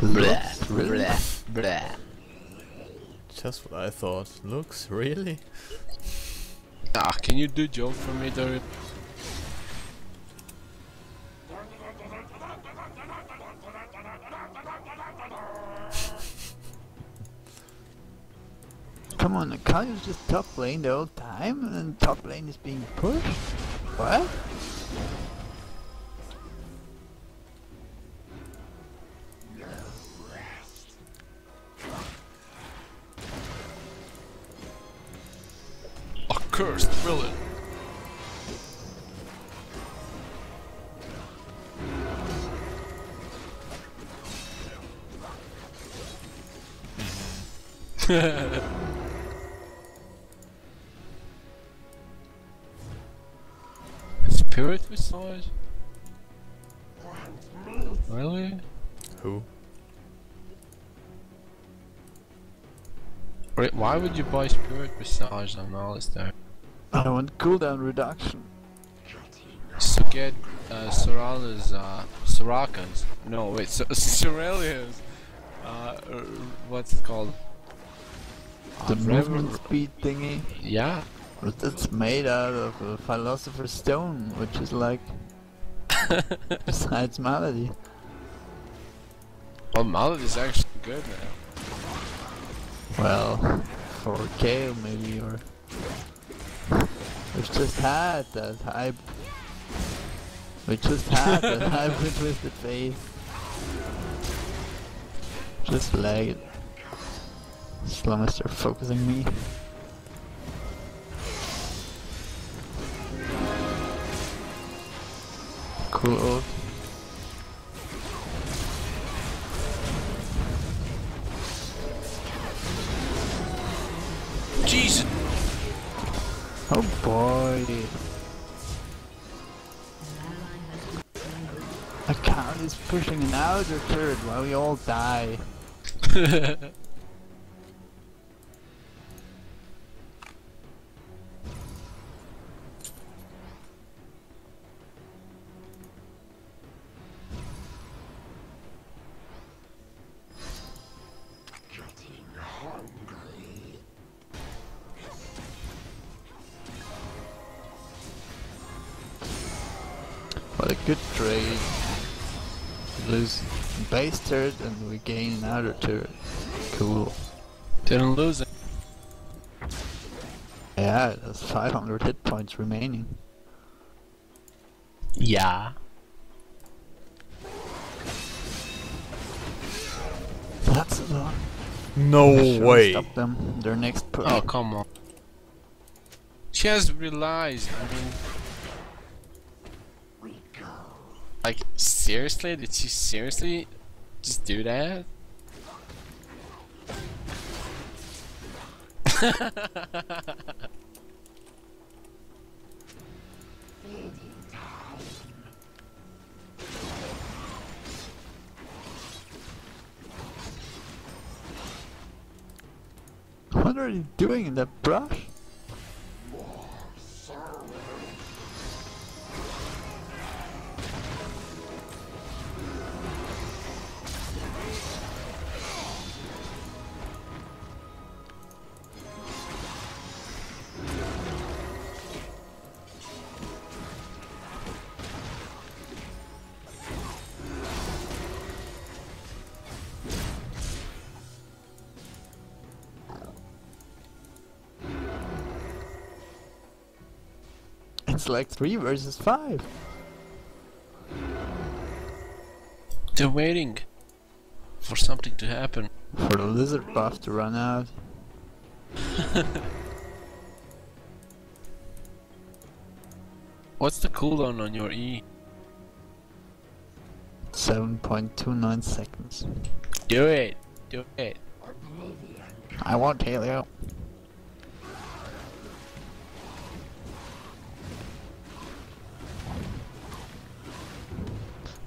Looks really? blah. Just what I thought. Looks really? Ah, can you do joke for me, Dorian? Come on, Akali's just top lane the whole time and top lane is being pushed? What? Accursed villain. Spirit Visage? Really? Who? Wait, Why would you buy Spirit Visage on Alistar? I want cooldown reduction. So get uh, Sorala's, uh, Soraka's, no wait, so Shurelya's, uh, uh, what's it called? The Uh, movement speed thingy. Yeah, But it's made out of a philosopher's stone, which is like besides malady. well Mallet is actually good now. Well, for Kayle maybe, or we've just had that hype. We just had that hype with Twisted Fate. Just lag it. As long as they're focusing me. Cool ult. An outer turret we all die. base turret and we gain another outer turret. Cool. Didn't lose it. Yeah, it has 500 hit points remaining. Yeah. That's a lot. No Sure, way. Stop them. Their next oh, push. Oh, come on. She has realized, I mean... Like, seriously? Did she seriously just do that? What are you doing in that brush? It's like 3 versus 5. They're waiting for something to happen. For the lizard buff to run out. What's the cooldown on your E? 7.29 seconds. Do it! Do it! I want Helio.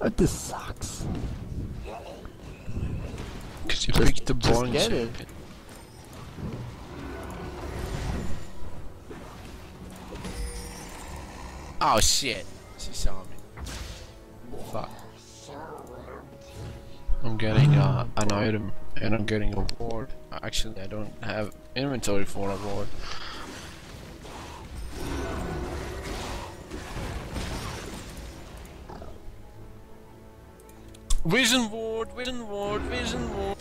This sucks. Cause you Just- picked the boring get it. Oh shit! She saw me. Fuck. I'm getting uh, an item and I'm getting a ward. Actually, I don't have inventory for a ward. Vision ward, vision ward, vision ward.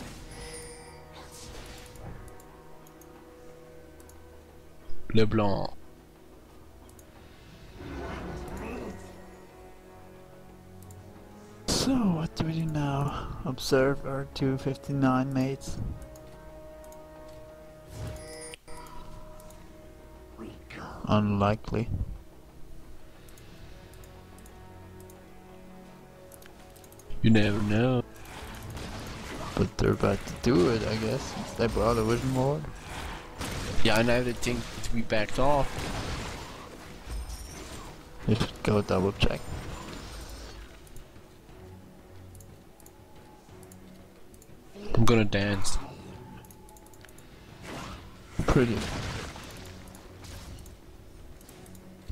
LeBlanc. So, what do we do now? Observe our 259 mates. Unlikely. You never know. But they're about to do it, I guess. They brought a vision board. Yeah, I now they think that we backed off. You should go double check. I'm gonna dance. Pretty.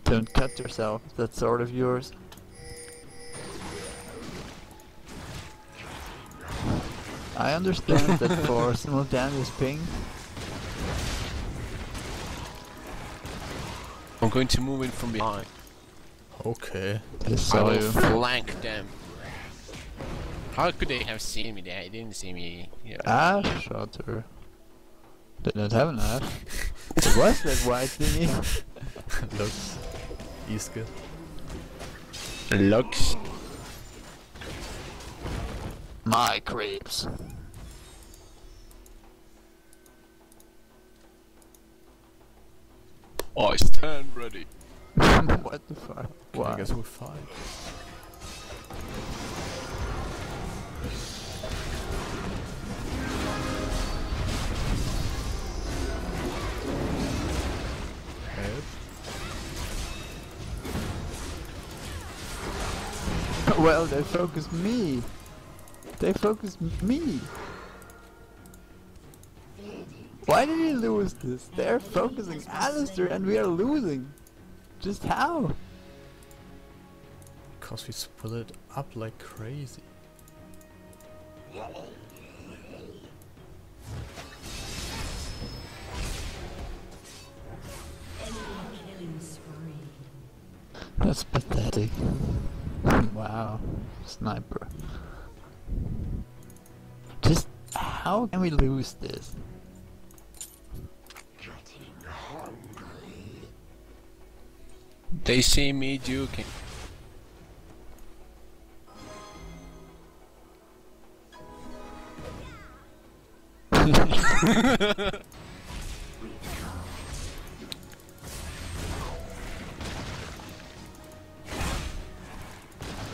Don't cut yourself, that sword of yours. I understand that for simultaneous ping, I'm going to move in from behind. Okay. they I will you. flank them. How could they have seen me? there? They didn't see me. Yeah. Ashe shot her. Did not have an Ashe. it was that white thingy. Looks. Iske. Lux. My creeps. I stand ready. what the fuck? I guess we're fine. Head. well, they focus me. They focus me. Why did we lose this? They're focusing Alistar and we are losing. Just how? Because we split it up like crazy. That's pathetic. wow. Sniper. How can we lose this? They see me duking.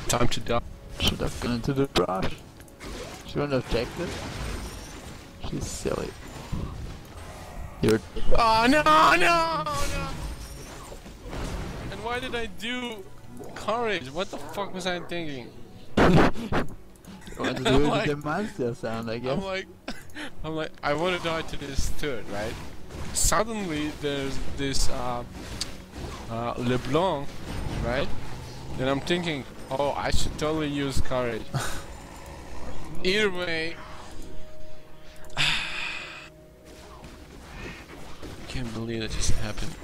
Time to die. Should have gone into the brush. She wouldn't have checked it. She's silly. You're Oh no, no, no! And why did I do courage? What the fuck was I thinking? want to do Like- the monster sound, I guess. I'm like, I'm like, I want to die to this turret, right? Suddenly there's this uh, uh, LeBlanc, right? Then I'm thinking, oh, I should totally use courage. Either way, can't believe that just happened.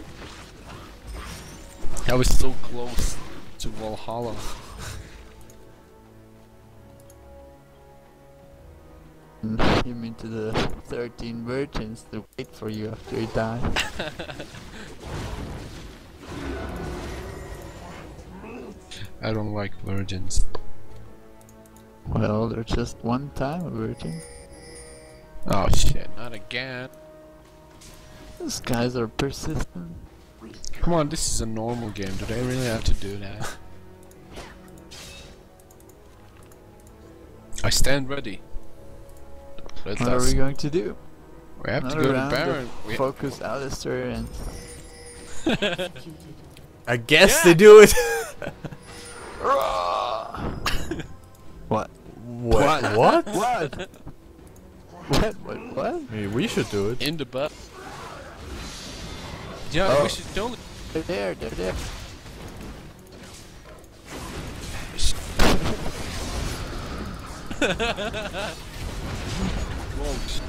I was so close to Valhalla. Mm-hmm. you mean to the 13 virgins to wait for you after you die? I don't like virgins. well, they're just one time a virgin. Oh shit, not again. These guys are persistent. Come on, this is a normal game. Do they really have to do that? I stand ready. Let What are we going to do? we have to go to round Baron. of We focus Alistar and Executed. I guess Yeah. they do it! what? what? What? What? what? What? What? Maybe we should do it. in the butt. Yeah, Oh. we should totally. They're there. They're there. Whoa. sh-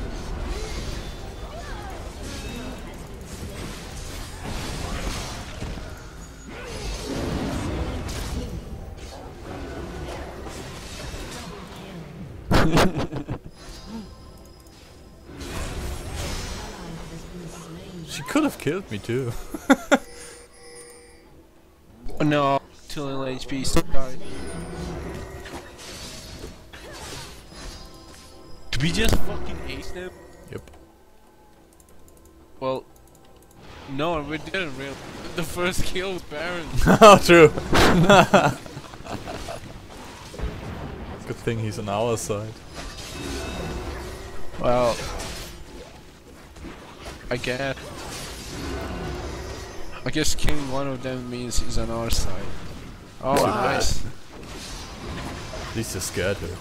She could have killed me too. Oh, no, too little HP. Sorry. Did we just fucking ace them? Yep. Well, no, we didn't really. The first kill was Baron. oh, true. Good thing he's on our side. Well, I guess. I guess killing one of them means he's on our side. Oh, What? nice. At least you're scared her.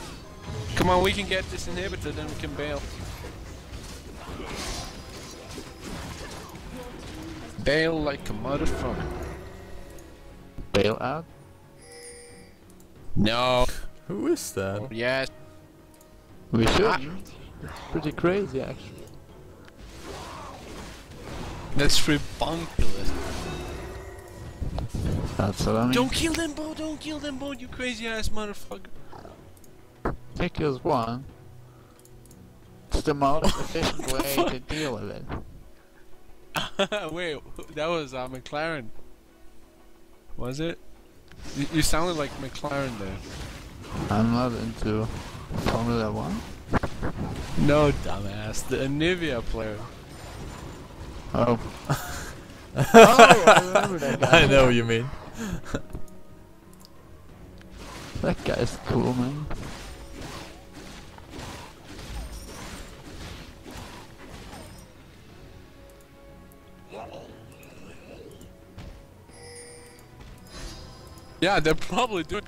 Come on, we can get this inhibitor, then we can bail. Bail like a motherfucker. Bail out? No. Who is that? Yes. We Ah. shouldn't. It's pretty crazy actually. That's ridiculous. That's what I mean. Don't kill them, Bo! Don't kill them, Bo! You crazy ass motherfucker! Pick us one. It's the most efficient way to deal with it. Wait, that was uh, McLaren. Was it? You, you sounded like McLaren there. I'm not into Formula One. No, dumbass. The Nivea player. Oh. oh, I remember that guy. I know what you mean. That guy's cool, man. Yeah, they're probably doing.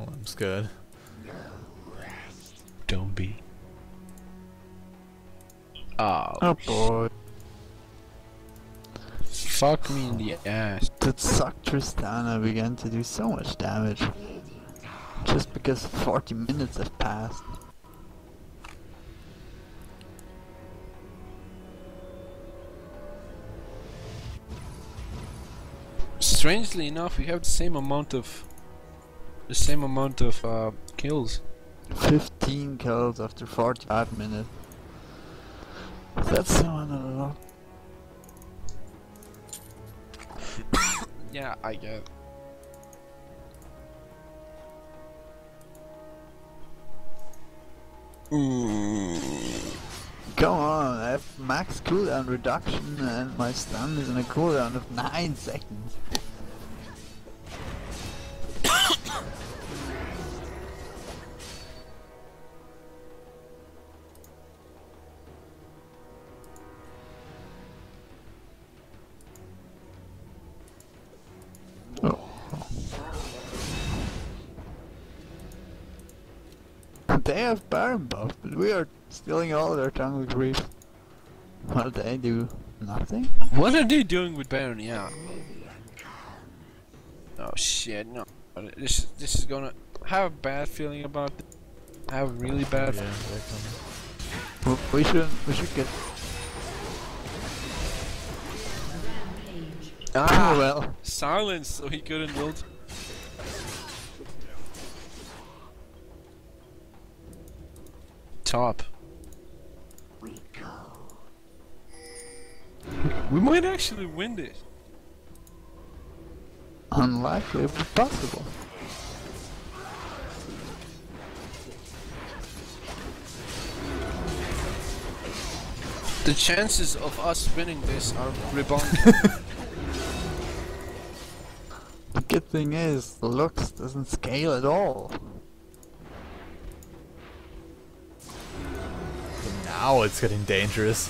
Oh, I'm scared. Don't be. Oh, Oh boy. Fuck me in the ass. That sucked Tristana began to do so much damage. Just because 40 minutes have passed. Strangely enough, we have the same amount of the same amount of uh, kills. 15 kills after 45 minutes. That's not a Yeah, I get. Come on, I have max cooldown reduction and my stun is in a cooldown of 9 seconds. They have Baron buff, but we are stealing all their jungle creep. While they do nothing? What are they doing with Baron? Yeah. Oh shit! No, this this is gonna I have a bad feeling about it. I have a really bad. Yeah, they're coming. We should we should get Ah, well. silence, so he couldn't ult. Top. We might actually win this. Unlikely but possible. The chances of us winning this are rebounding. The good thing is the Lux doesn't scale at all. Now it's getting dangerous.